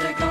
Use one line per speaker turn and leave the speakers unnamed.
Take a